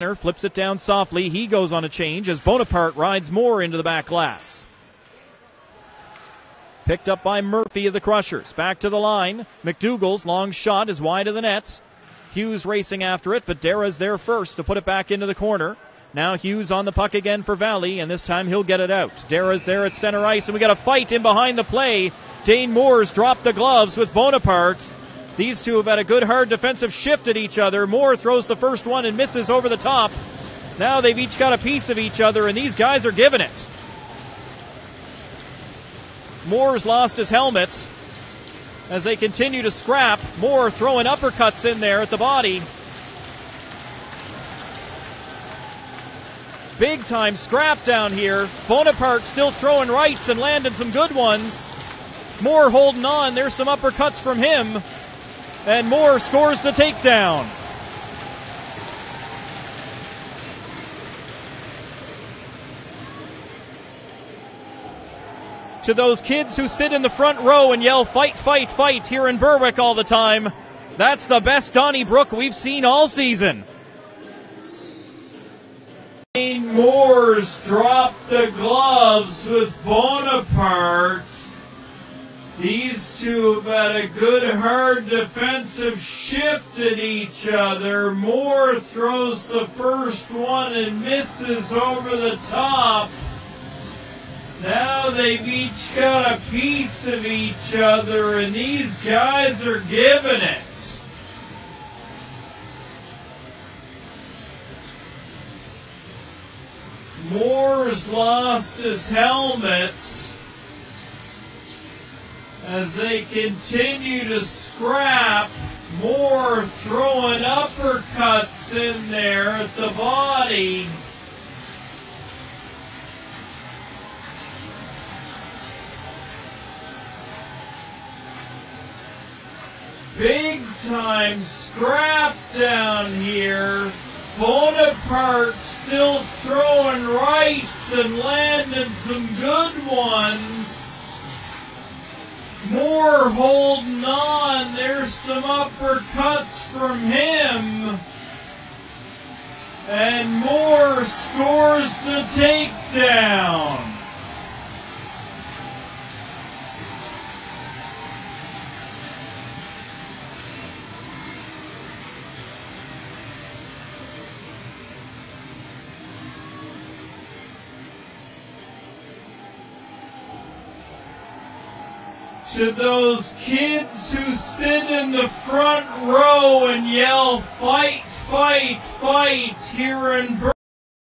Flips it down softly. He goes on a change as Bonaparte rides Moore into the back glass. Picked up by Murphy of the Crushers. Back to the line. McDougall's long shot is wide of the net. Hughes racing after it, but Dara's there first to put it back into the corner. Now Hughes on the puck again for Valley, and this time he'll get it out. Dara's there at center ice, and we got a fight in behind the play. Dane Moore's dropped the gloves with Bonaparte. These two have had a good hard defensive shift at each other. Moore throws the first one and misses over the top. Now they've each got a piece of each other, and these guys are giving it. Moore's lost his helmet as they continue to scrap. Moore throwing uppercuts in there at the body. Big time scrap down here. Bonaparte still throwing rights and landing some good ones. Moore holding on. There's some uppercuts from him. And Moore scores the takedown. To those kids who sit in the front row and yell, fight, fight, fight, here in Berwick all the time, that's the best Donnybrook we've seen all season. Moore's dropped the gloves with Bonaparte. These two have had a good hard defensive shift at each other. Moore throws the first one and misses over the top. Now they've each got a piece of each other, and these guys are giving it. Moore's lost his helmet as they continue to scrap. Moore throwing uppercuts in there at the body. Big time scrap down here. Bonaparte still throwing rights and landing some good ones. Moore holding on. There's some uppercuts from him. And Moore scores the takedown. To those kids who sit in the front row and yell, fight, fight, fight here in